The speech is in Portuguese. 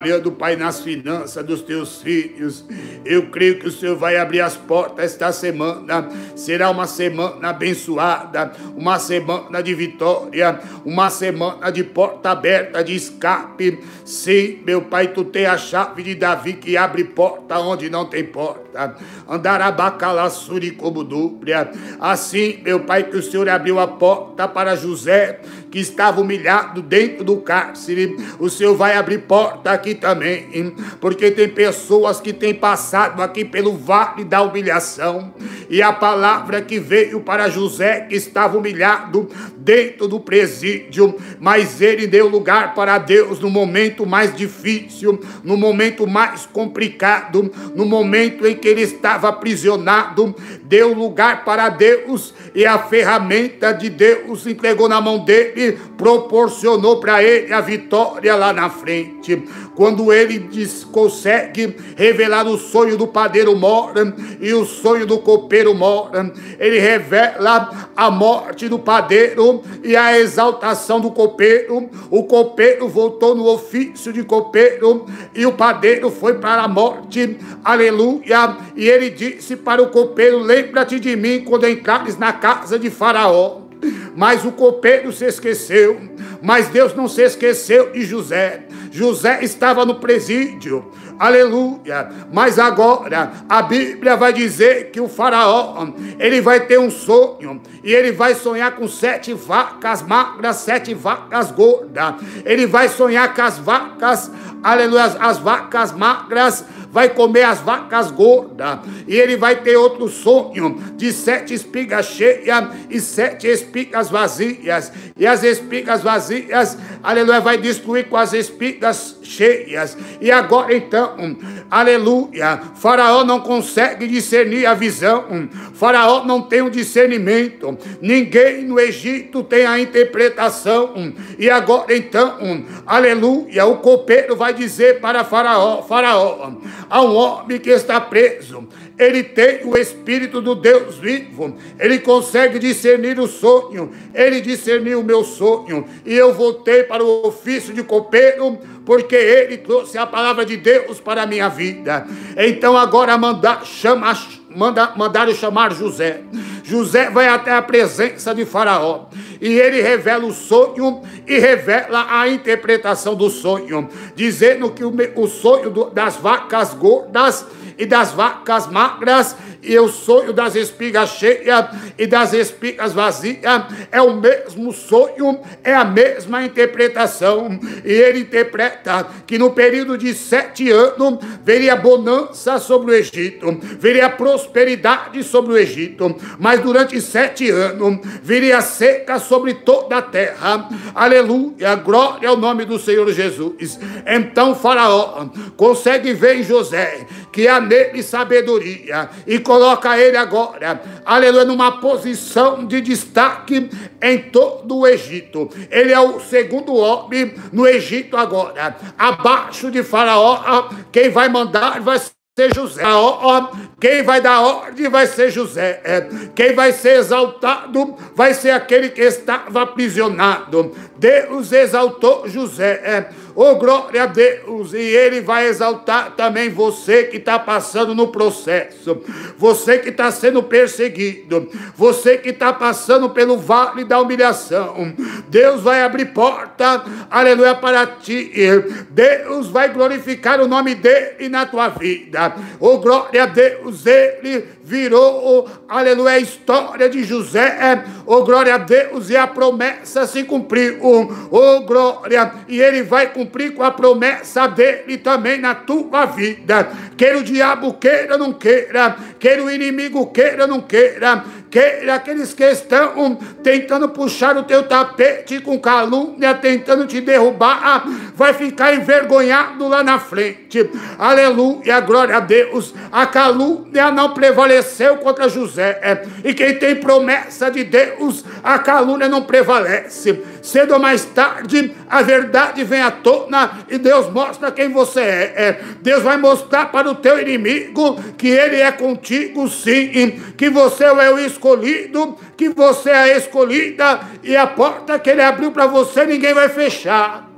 trabalhando, Pai, nas finanças dos teus filhos. Eu creio que o Senhor vai abrir as portas esta semana. Será uma semana abençoada, uma semana de vitória, uma semana de porta aberta, de escape. Sim, meu Pai, tu tem a chave de Davi que abre porta onde não tem porta. Andará bacalaçuri como dúbria. Assim, meu Pai, que o Senhor abriu a porta para José, que estava humilhado dentro do cárcere. O Senhor vai abrir porta aqui também, porque tem pessoas que têm passado aqui pelo vale da humilhação, e a palavra que veio para José, que estava humilhado dentro do presídio, mas ele deu lugar para Deus no momento mais difícil, no momento mais complicado, no momento em que ele estava aprisionado, deu lugar para Deus e a ferramenta de Deus entregou na mão dele, proporcionou para ele a vitória lá na frente quando ele diz, consegue revelar o sonho do padeiro mora e o sonho do copeiro mora, ele revela a morte do padeiro e a exaltação do copeiro. O copeiro voltou no ofício de copeiro e o padeiro foi para a morte. Aleluia! E ele disse para o copeiro: Lembra-te de mim quando entrares na casa de Faraó. Mas o copeiro se esqueceu, mas Deus não se esqueceu de José. José estava no presídio, aleluia. Mas agora a Bíblia vai dizer que o Faraó ele vai ter um sonho e ele vai sonhar com sete vacas magras, sete vacas gordas. Ele vai sonhar com as vacas, aleluia, as vacas magras vai comer as vacas gordas, e ele vai ter outro sonho de sete espigas cheias e sete espigas vazias, e as espigas vazias, aleluia, vai destruir com as espigas cheias. E agora então, aleluia, Faraó não consegue discernir a visão, Faraó não tem o discernimento, ninguém no Egito tem a interpretação, e agora então, aleluia, o copeiro vai dizer para Faraó: Faraó, a um homem que está preso. Ele tem o Espírito do Deus vivo. Ele consegue discernir o sonho. Ele discerniu o meu sonho. E eu voltei para o ofício de copeiro, porque ele trouxe a palavra de Deus para a minha vida. Então agora mandar, chama, manda, mandaram chamar José. José vai até a presença de Faraó e ele revela o sonho e revela a interpretação do sonho, dizendo que o, sonho das vacas gordas e das vacas magras e o sonho das espigas cheias e das espigas vazias é o mesmo sonho, é a mesma interpretação. E ele interpreta que no período de sete anos veria bonança sobre o Egito, veria prosperidade sobre o Egito, mas durante sete anos viria seca sobre toda a terra. Aleluia, glória ao nome do Senhor Jesus. Então Faraó consegue ver em José que há nele sabedoria e coloca ele agora, aleluia, numa posição de destaque em todo o Egito. Ele é o segundo homem no Egito agora. Abaixo de Faraó, quem vai mandar vai ser José. Quem vai dar ordem vai ser José. Quem vai ser exaltado vai ser aquele que estava aprisionado. Deus exaltou José. Oh, glória a Deus! E Ele vai exaltar também você que está passando no processo, você que está sendo perseguido, você que está passando pelo vale da humilhação. Deus vai abrir porta, aleluia, para ti. Deus vai glorificar o nome dele na tua vida. Oh, glória a Deus! Ele virou, aleluia, a história de José. Oh, glória a Deus! E a promessa se cumpriu. Oh, glória! E ele vai cumprir com a promessa dele também na tua vida. Quer o diabo queira não queira, quer o inimigo queira ou não queira, quer aqueles que estão tentando puxar o teu tapete com calúnia, tentando te derrubar, vai ficar envergonhado lá na frente. Aleluia, glória a Deus. A calúnia não prevaleceu contra José. E quem tem promessa de Deus, a calúnia não prevalece. Cedo ou mais tarde, a verdade vem à tona e Deus mostra quem você é. Deus vai mostrar para o teu inimigo que ele é contigo, sim, que você é o escolhido, que você é a escolhida e a porta que ele abriu para você ninguém vai fechar.